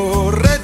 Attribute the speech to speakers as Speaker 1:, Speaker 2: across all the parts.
Speaker 1: corre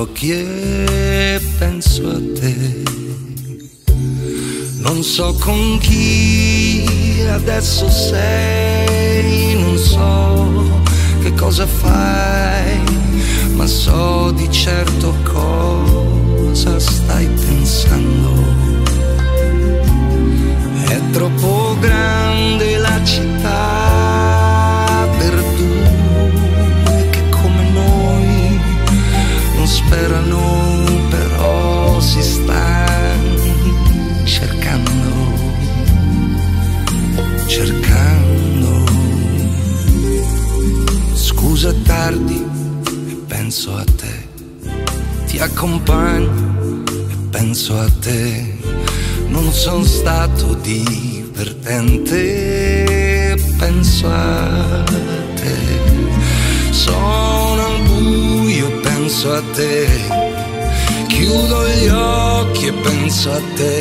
Speaker 1: occhi e penso a te. Non so con chi adesso sei, non so che cosa fai, ma so di certo
Speaker 2: suerte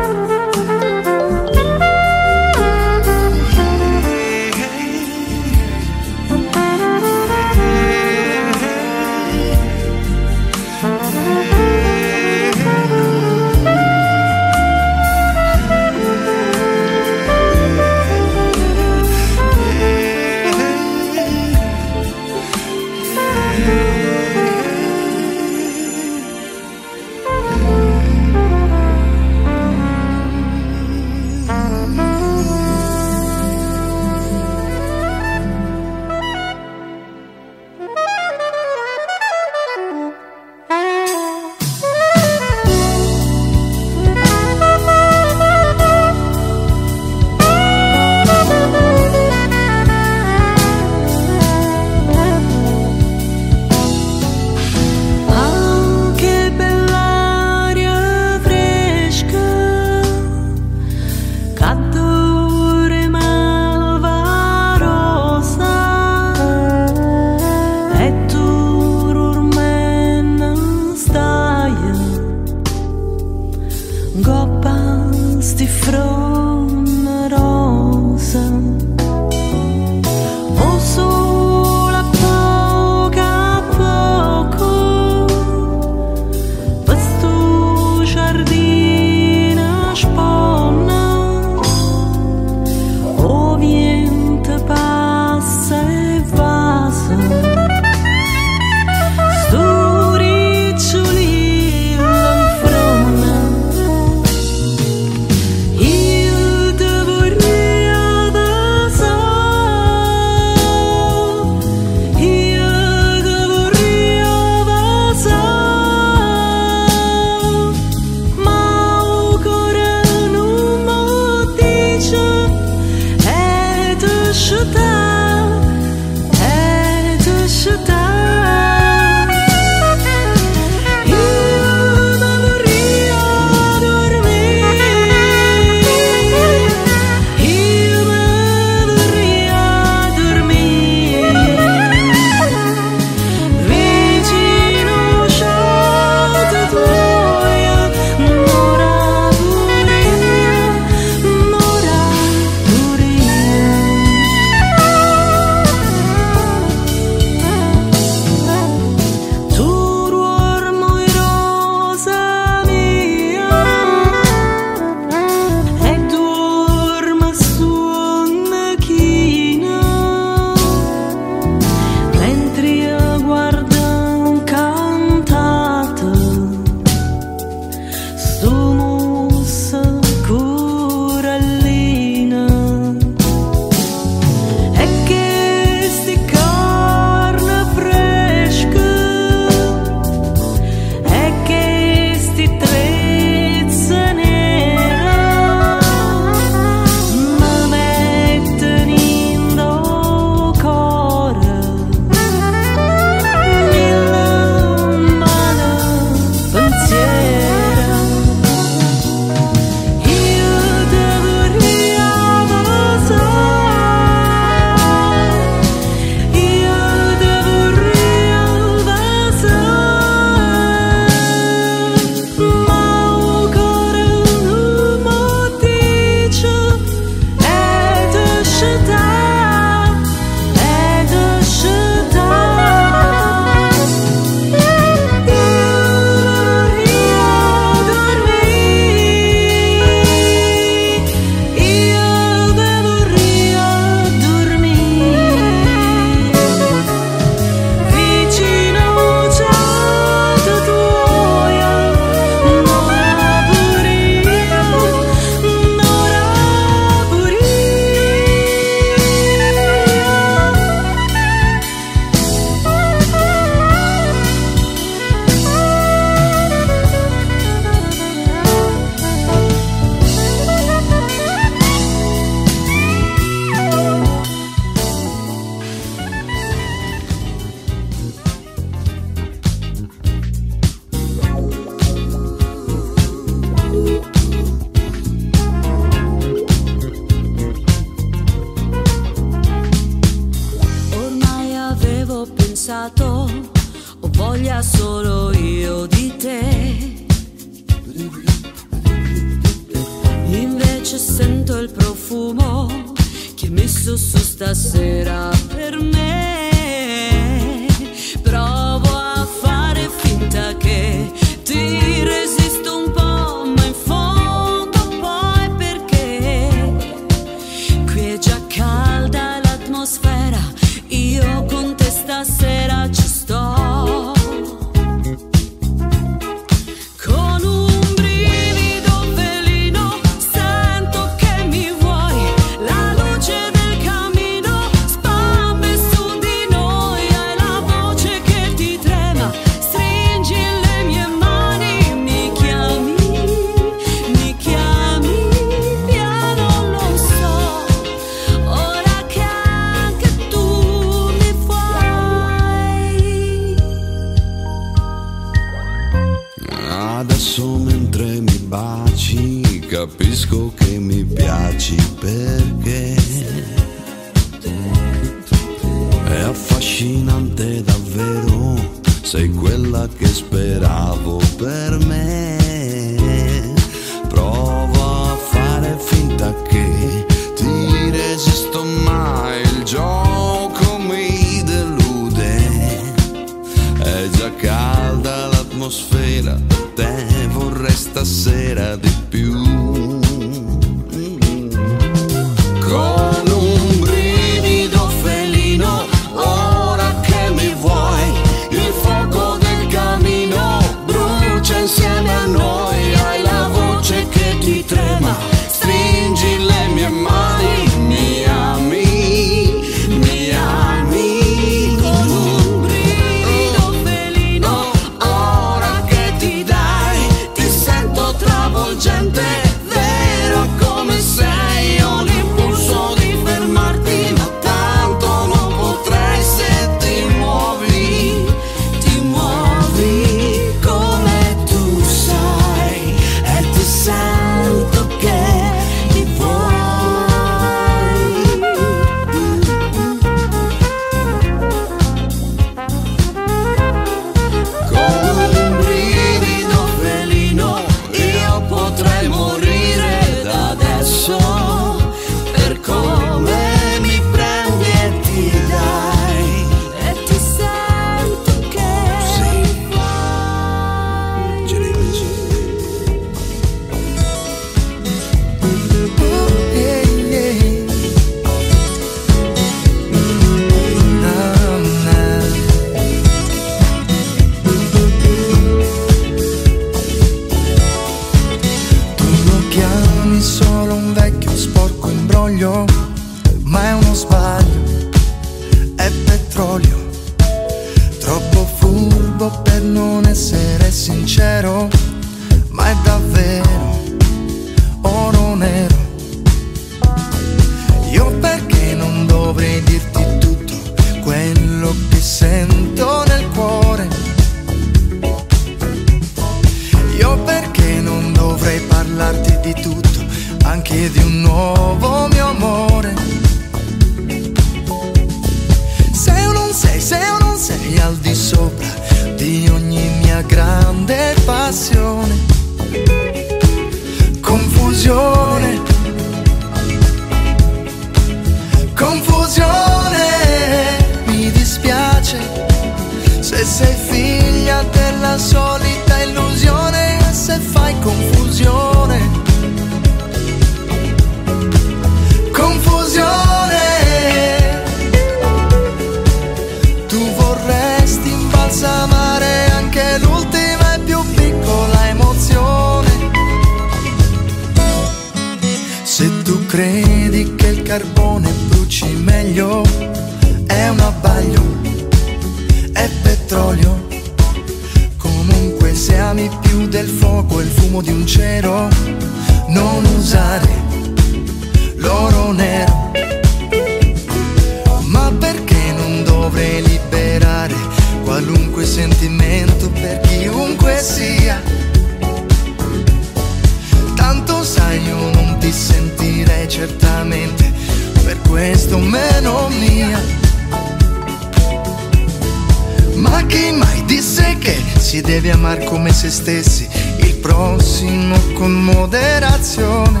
Speaker 2: prossimo con moderazione?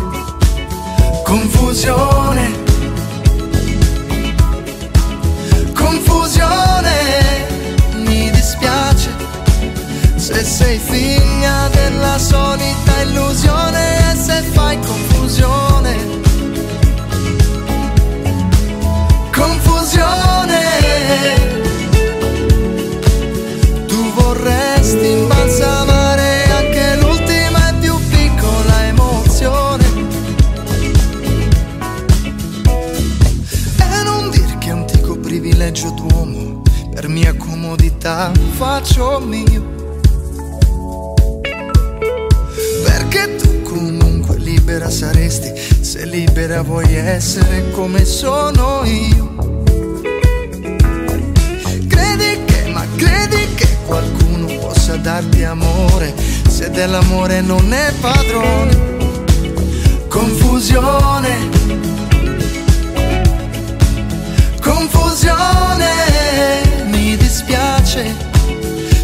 Speaker 2: Confusione. Confusione. Mi dispiace se sei figlia della solita illusione e se fai confusione. Comodità faccio mio. Perché tu comunque libera saresti, se libera vuoi essere come sono io. Credi che, ma credi che qualcuno possa darti amore, se dell'amore non è padrone. Confusione. Confusione, dispiace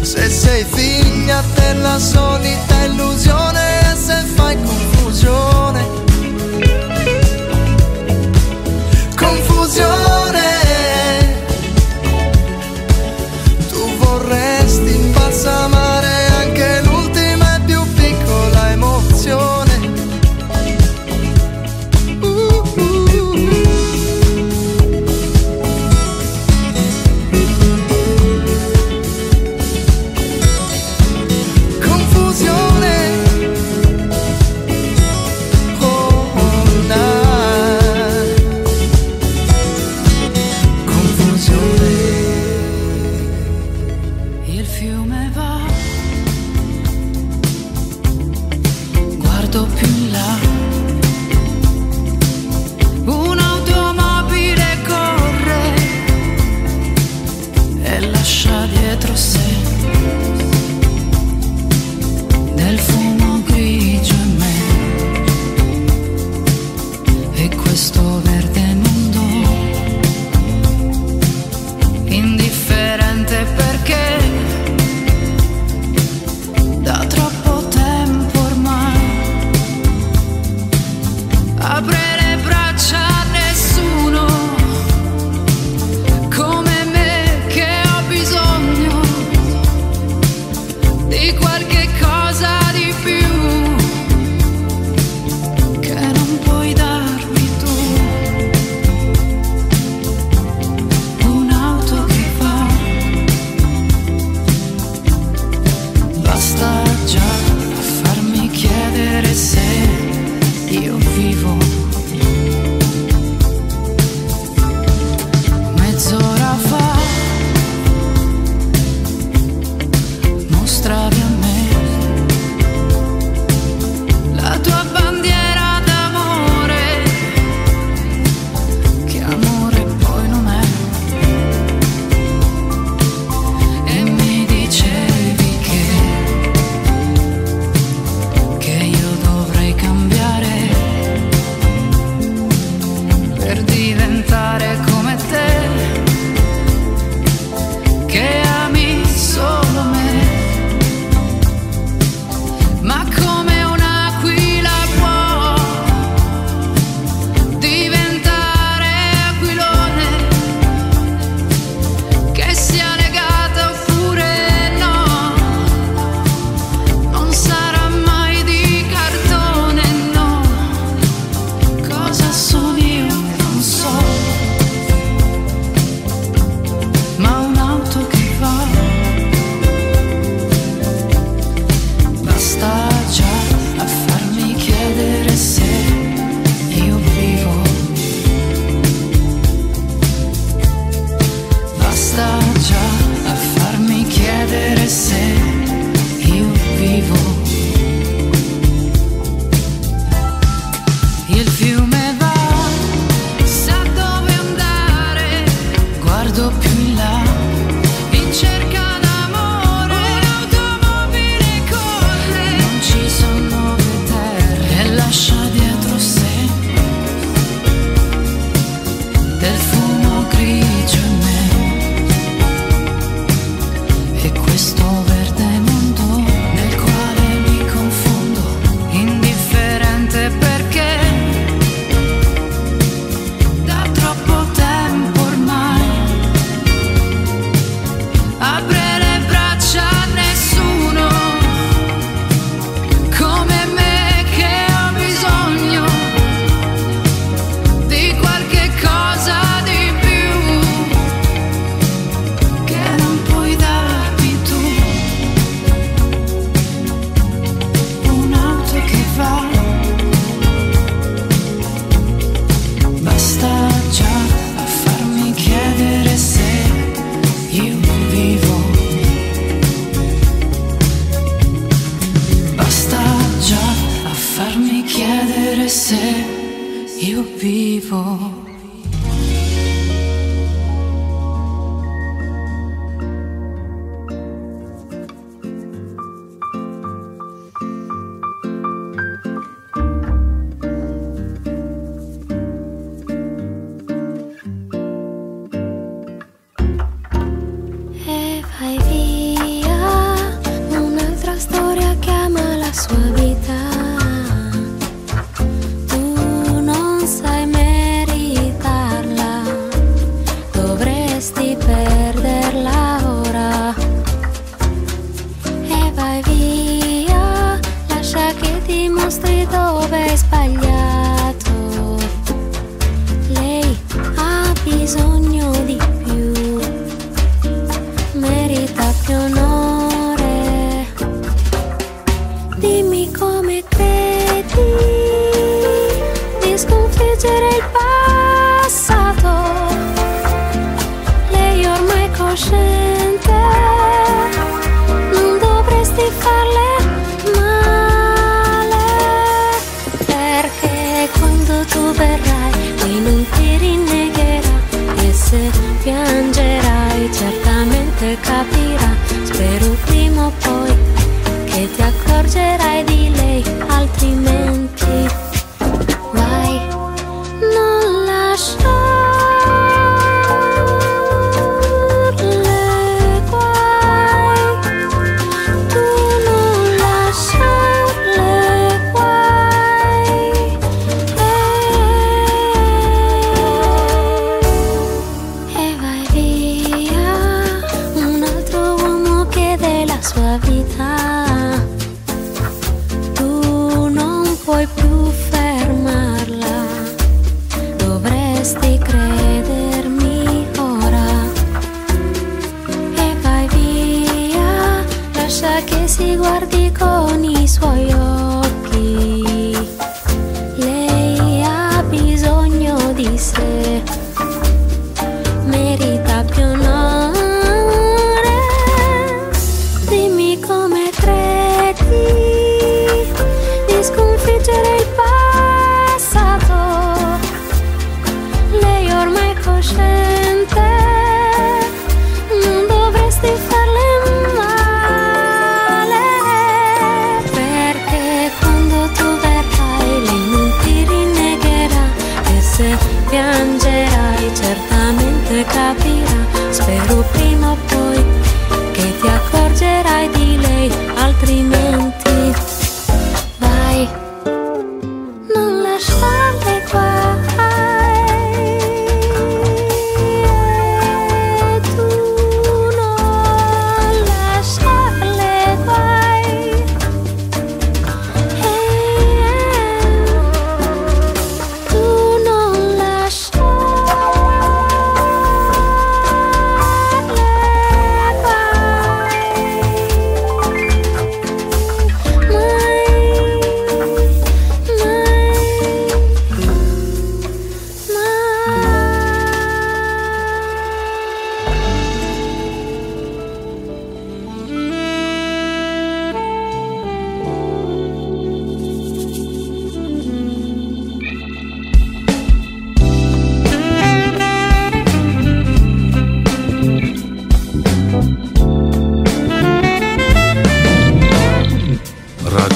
Speaker 2: se sei figlia della solita illusione e se fai confusione. Confusione, tu vorresti imbalsamare
Speaker 3: te capirà, spero prima o poi che ti accorgerai di lei, altrimenti vai, non lasciare.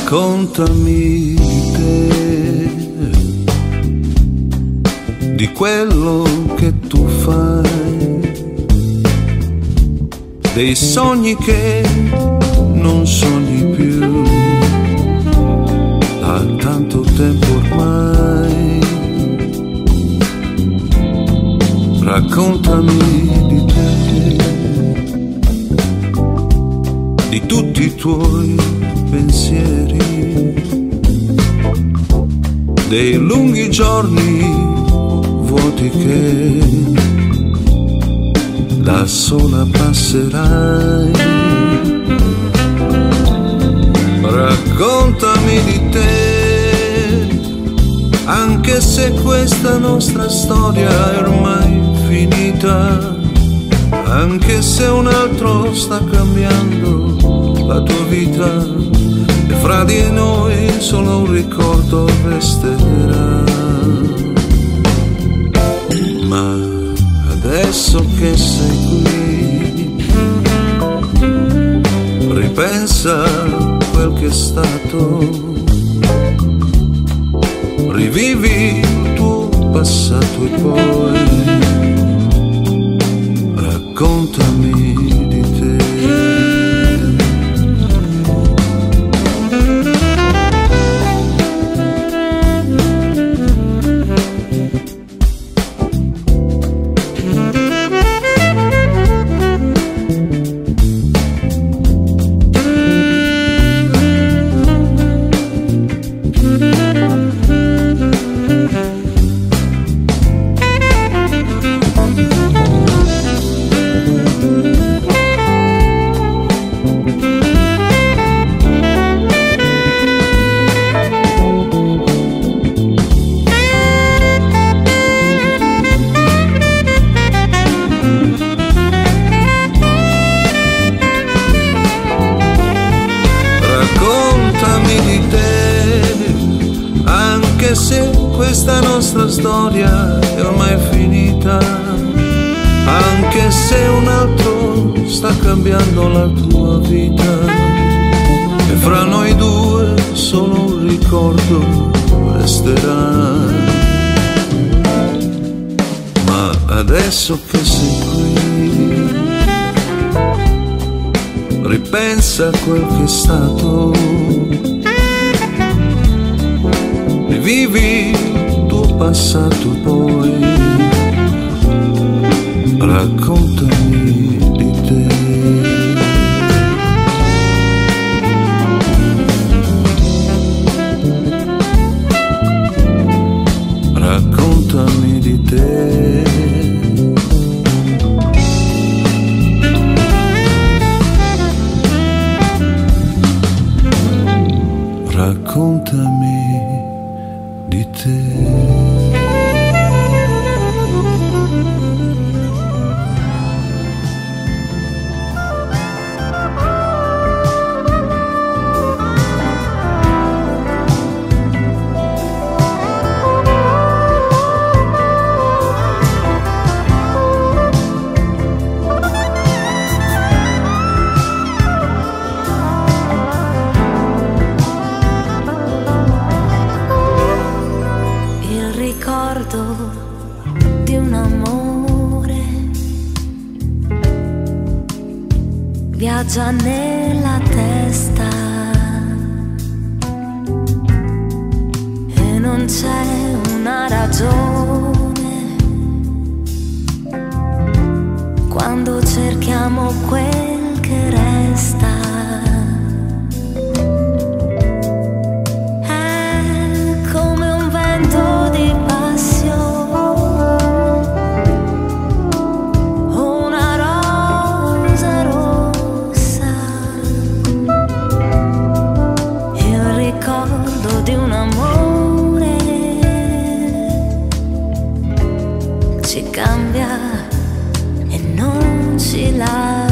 Speaker 4: raccontami te, di quello che tu fai, dei sogni che non sogni più da tanto tempo ormai. Raccontami di te, di tutti i tuoi pensieri dei lunghi giorni vuoti che da sola passerai. Raccontami di te, anche se questa nostra storia è ormai finita, anche se un altro sta cambiando la tua vita fra di noi solo un ricordo resterà. Ma adesso che sei qui, ripensa quel che è stato. Rivivi il tuo passato e poi raccontami nostra storia è ormai finita, anche se un altro sta cambiando la tua vita, e fra noi due solo un ricordo resterà. Ma adesso che sei qui, ripensa a quel che è stato. Tuo passato poi raccontami di te.
Speaker 3: Ci cambia e non ci lascia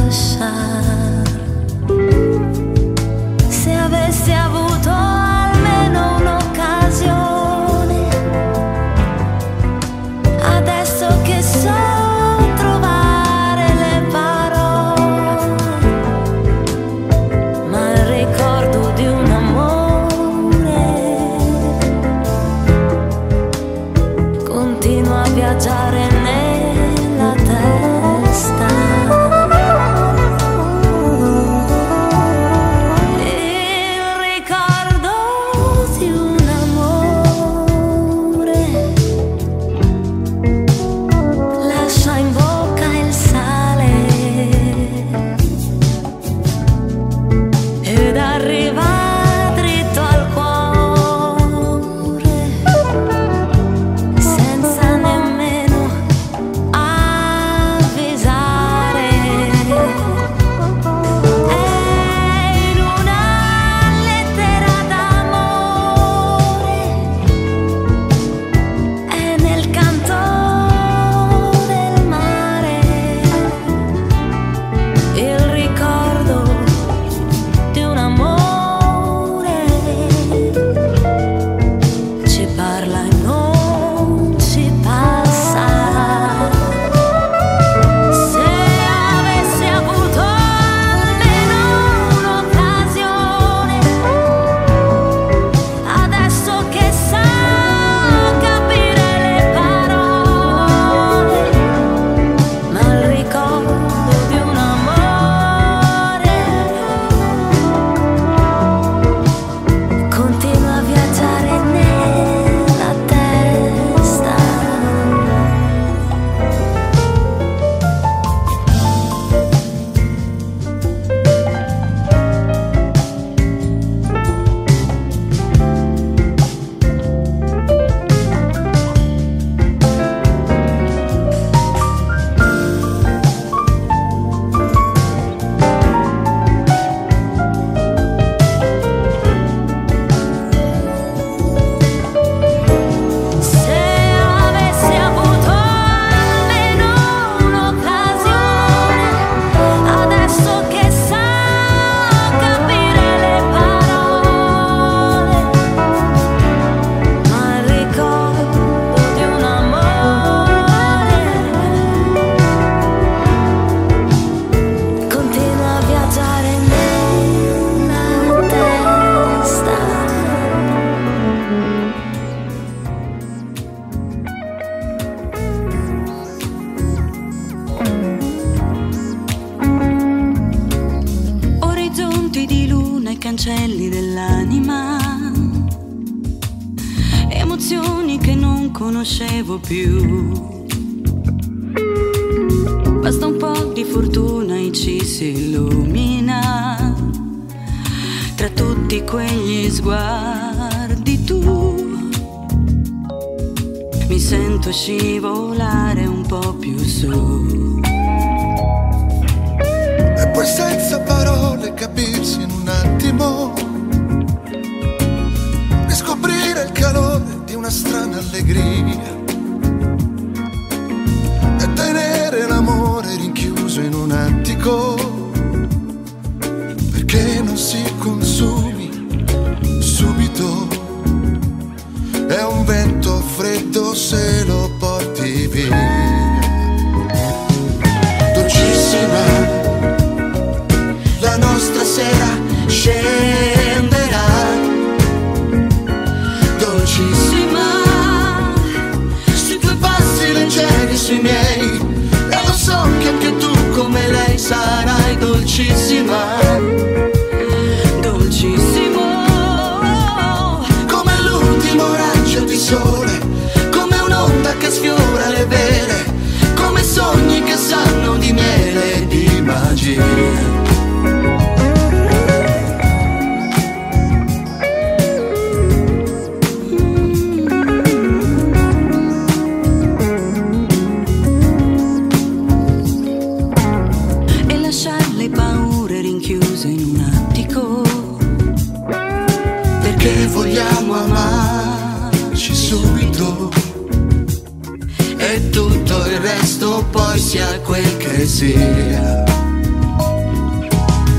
Speaker 5: poesia.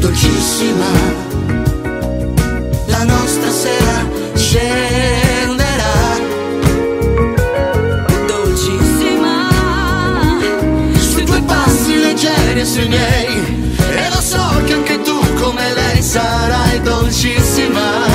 Speaker 5: Dolcissima, la nostra sera scenderà. Dolcissima, sui tuoi passi leggeri e sui miei. E lo so che anche tu come lei sarai dolcissima.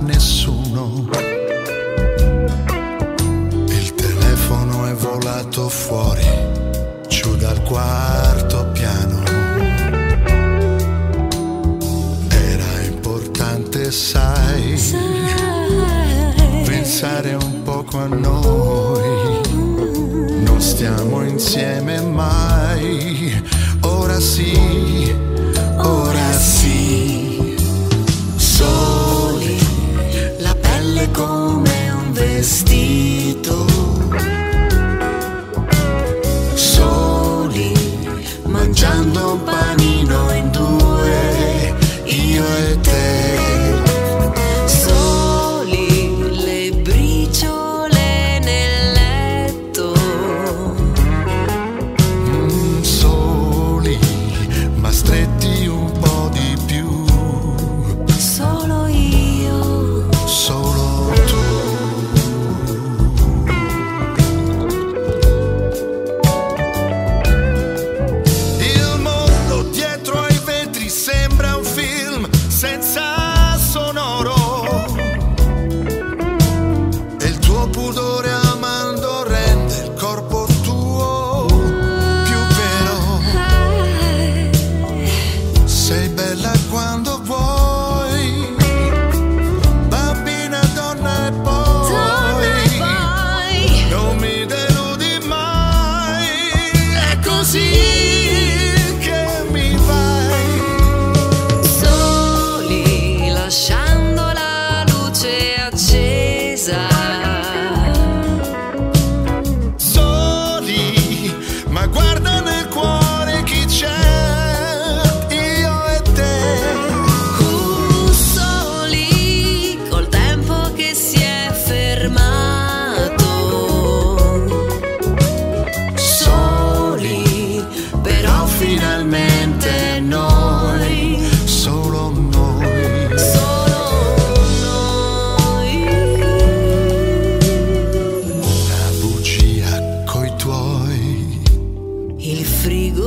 Speaker 6: nessuno. Il
Speaker 5: telefono è volato fuori, giù dal quarto piano. Era importante, sai,
Speaker 6: sai.
Speaker 5: pensare un poco a noi. Non stiamo insieme mai, ora sì. steal.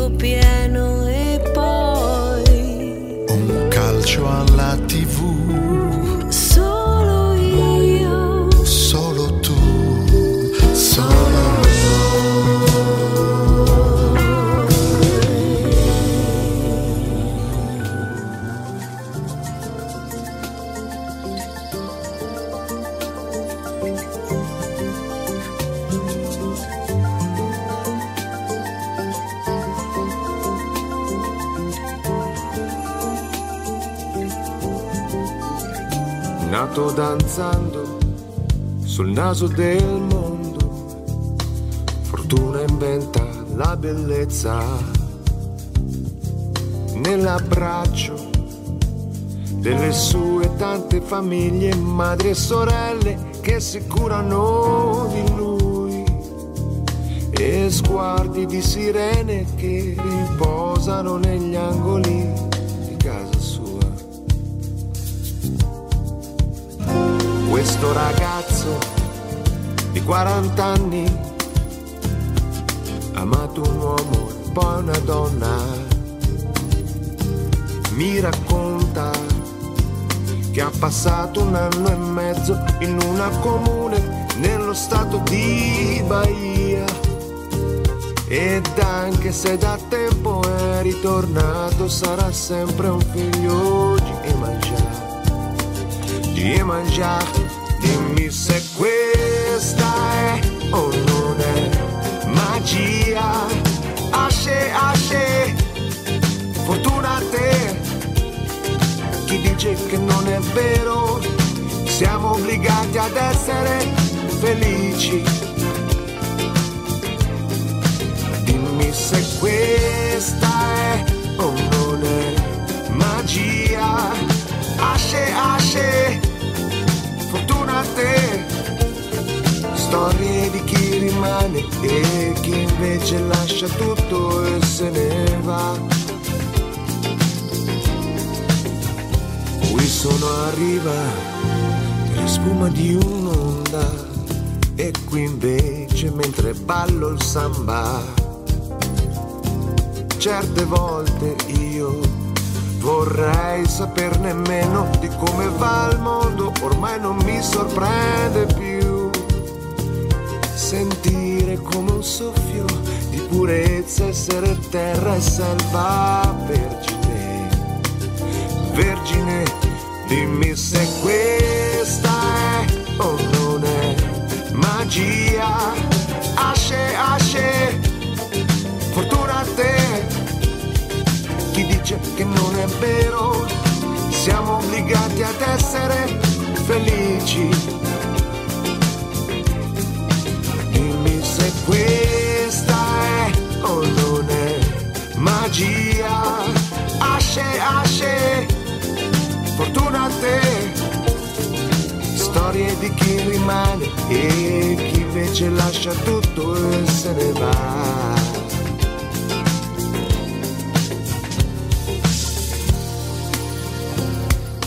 Speaker 5: pieno e poi un calcio alla tv
Speaker 7: nato danzando sul naso del mondo. Fortuna inventa la bellezza nell'abbraccio delle sue tante famiglie, madri e sorelle che si curano di lui e sguardi di sirene che riposano negli angoli Questo ragazzo di 40 anni amato un uomo e poi una donna mi racconta che ha passato un anno e mezzo in una comune nello stato di Bahia. Ed anche se da tempo è ritornato, sarà sempre un figlio di Emangià. Di Emangià, se questa è o non è magia. Asce, asce, fortuna a te chi dice che non è vero, siamo obbligati ad essere felici. Dimmi se questa è o non è magia. Asce, asce, fortuna a te. Storie di chi rimane e chi invece lascia tutto e se ne va. Qui sono a riva della spuma di un'onda e qui invece mentre ballo il samba certe volte io vorrei saperne meno di come va il mondo ormai non mi sorprende più. Sentire come un soffio di purezza essere terra e selva vergine. Vergine dimmi se questa è o non è magia. Asce asce dice che non è vero. Siamo obbligati ad essere felici. Dimmi se questa è o non è magia. Asce asce fortuna a te. Storie di chi rimane e chi invece lascia tutto e se ne va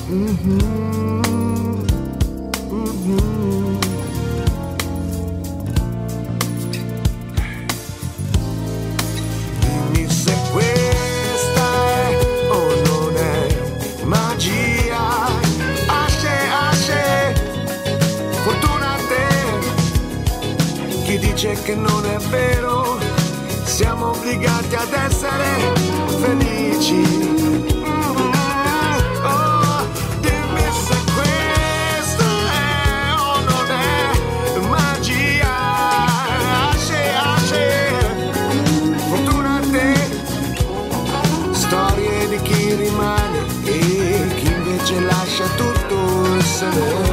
Speaker 7: Mhm, mhm. Dimmi se questa è o non è magia. Asce, asce, fortuna a te. Chi dice che non è vero, siamo obbligati ad essere felici. Tutto e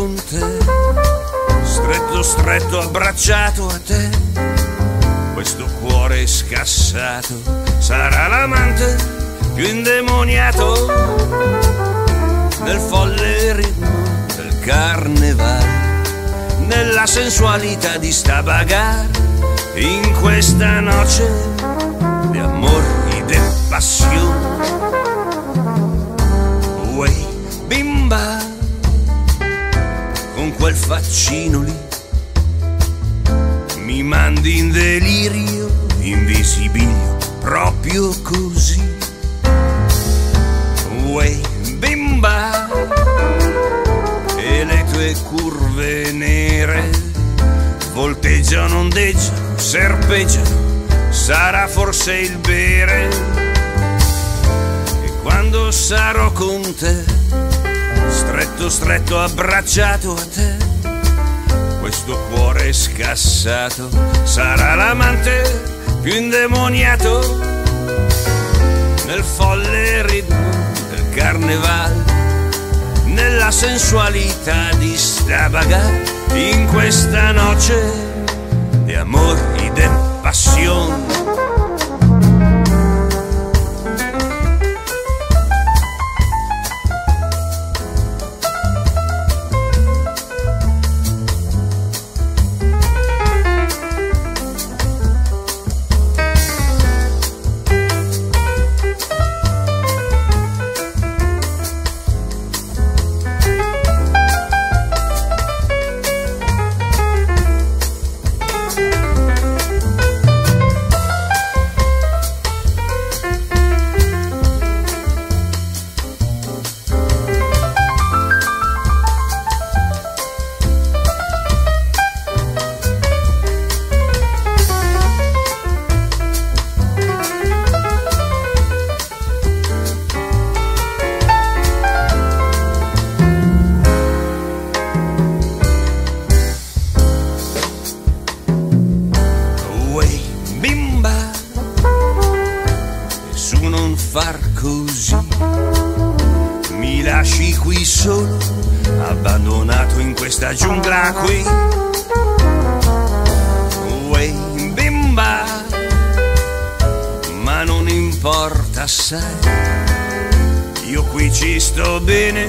Speaker 1: con te, stretto stretto abbracciato a te, questo cuore scassato sarà l'amante più indemoniato del folle ritmo del carnevale, nella sensualità di sta bagarre, in questa noce di amor e di passione. Quel faccino lì, mi mandi in delirio invisibile, proprio così. Uè, bimba, e le tue curve nere volteggiano, ondeggiano, serpeggiano, sarà forse il bere. E quando sarò con te, stretto stretto abbracciato a te, questo cuore scassato sarà l'amante più indemoniato nel folle ritmo del carnevale, nella sensualità di sta bagarre, in questa noce di amor e di passione. far così. Mi lasci qui solo, abbandonato in questa giungla qui. Uè, bimba, ma non importa sai. Io qui ci sto bene,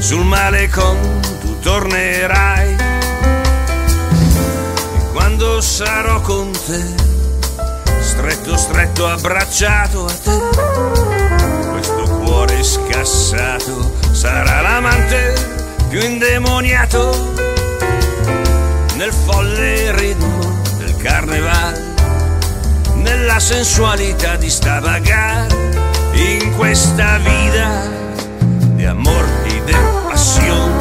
Speaker 1: sul male con tu tornerai. E quando sarò con te stretto stretto abbracciato. A te questo cuore scassato sarà l'amante più indemoniato. Nel folle ritmo del carnevale nella sensualità di stavagar in questa vita di amor
Speaker 8: e di
Speaker 9: passione.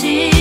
Speaker 9: tears.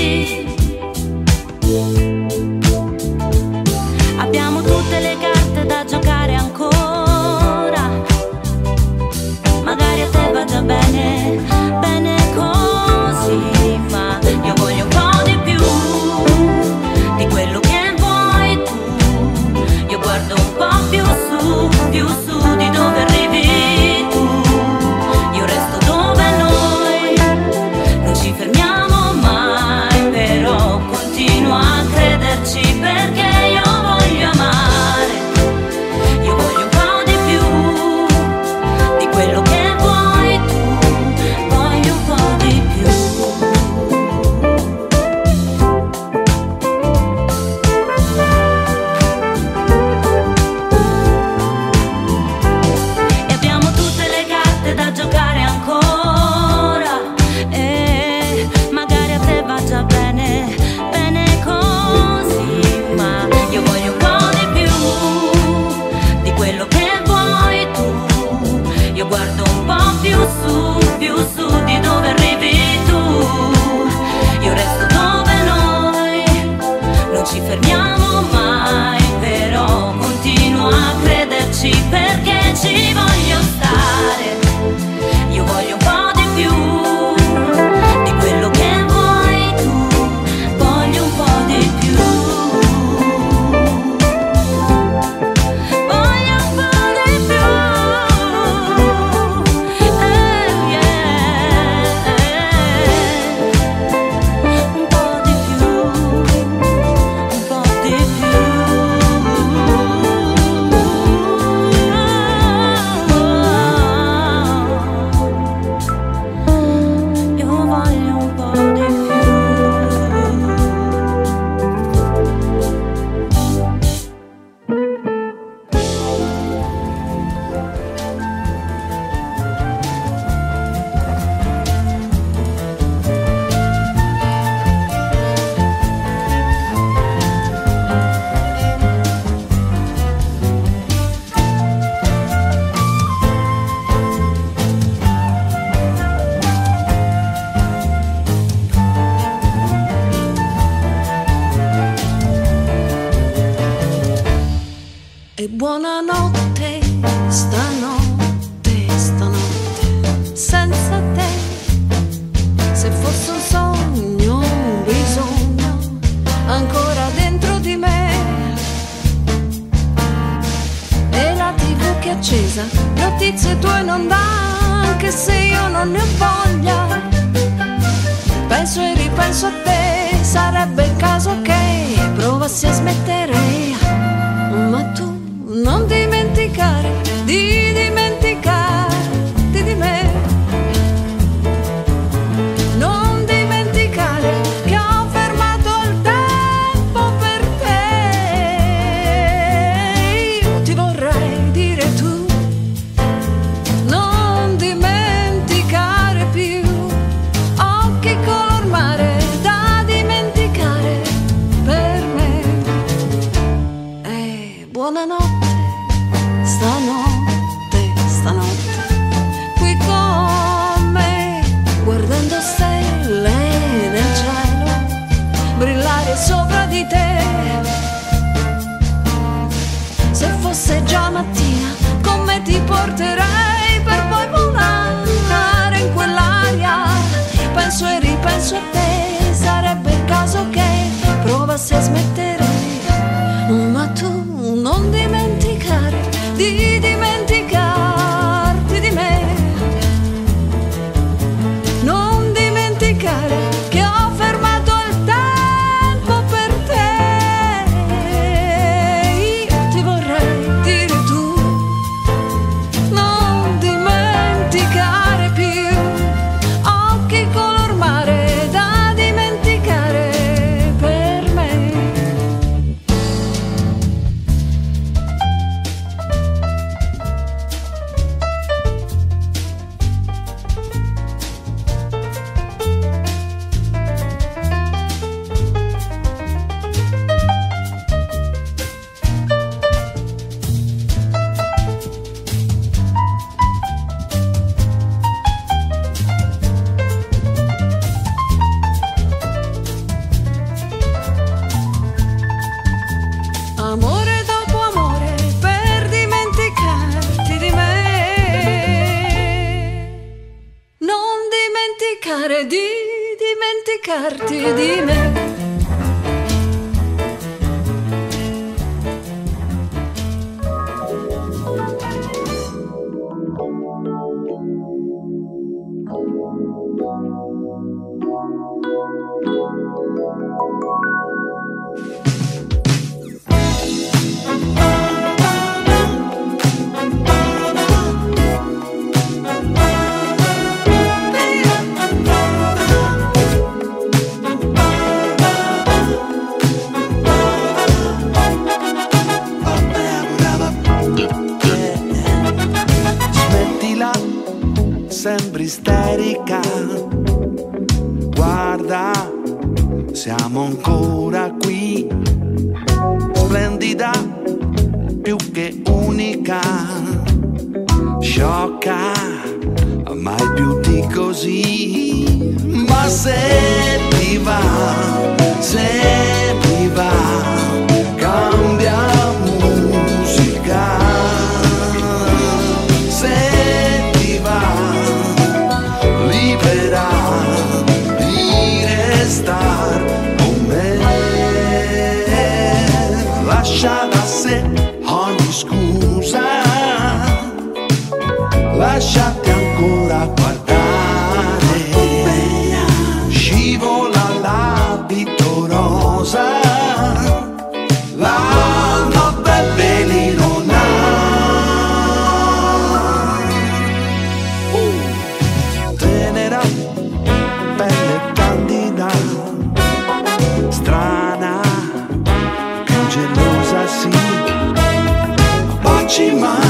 Speaker 9: Sì, baci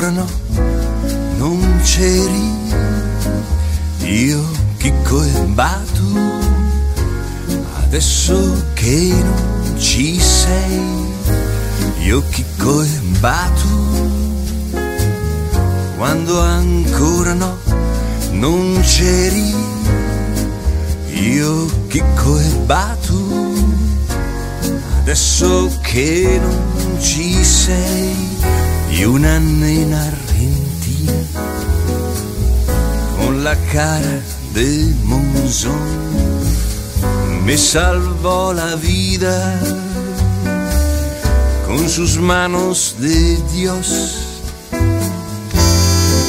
Speaker 1: ancora no, non c'eri. Io chicco e Batu adesso che non ci sei. Io chicco e Batu quando ancora no, non c'eri. Io chicco e Batu adesso che non ci sei, io un anno in Argentina, con la cara del Monzón, me salvó la vida, con sus manos de Dios,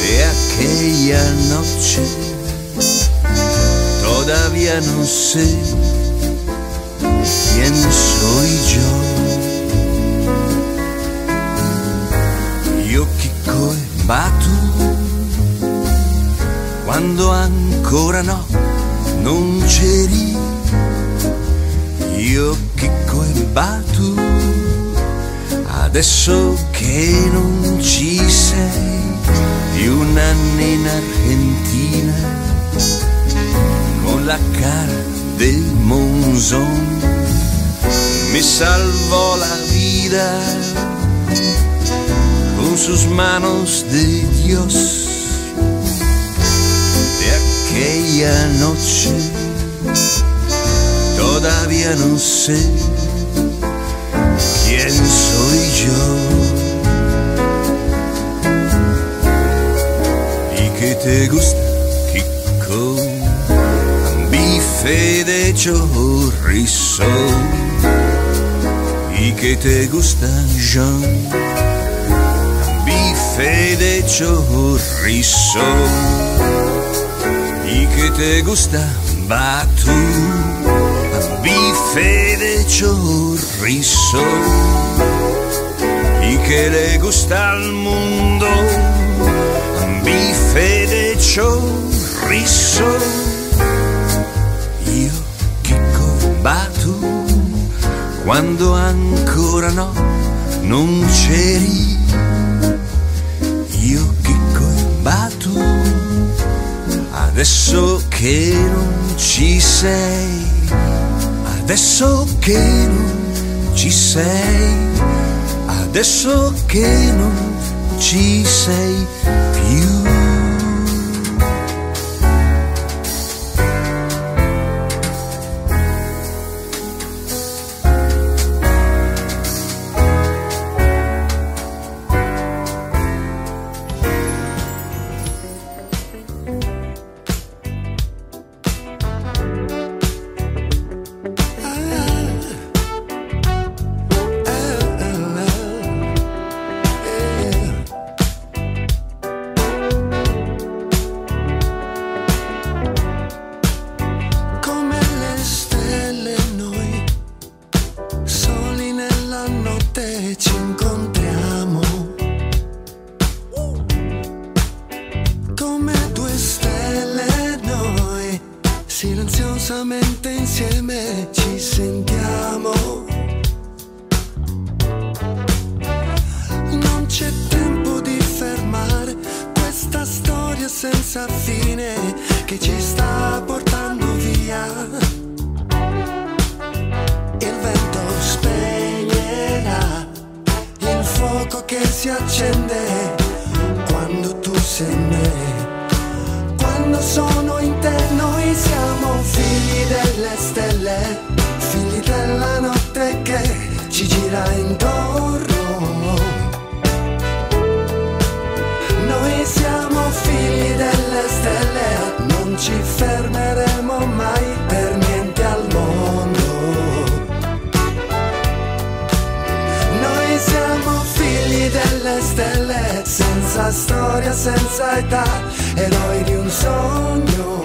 Speaker 1: de aquella noche, todavía no sé e Batu, quando ancora no, non c'eri. Io chicco e Batu, adesso che non ci sei, di un anno in Argentina, con la cara del Monzón me salvó la vida con sus manos de Dios. De aquella noche. Todavía no sé quién soy yo. Y que te gusta, Kiko, bife de chorizo. Y que te gusta Jean bife de chorizo y que te gusta Batu bife de chorizo y que le gusta al mundo bife de chorizo io chicco Batu quando ancora no, non c'eri. Adesso che non ci sei, adesso che non ci sei, adesso che non ci sei più.
Speaker 2: storia senza età, eroi di un sogno.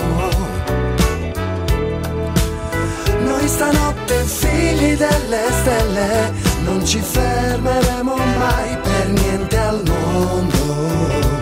Speaker 2: Noi stanotte figli delle stelle, non ci fermeremo mai per niente al mondo.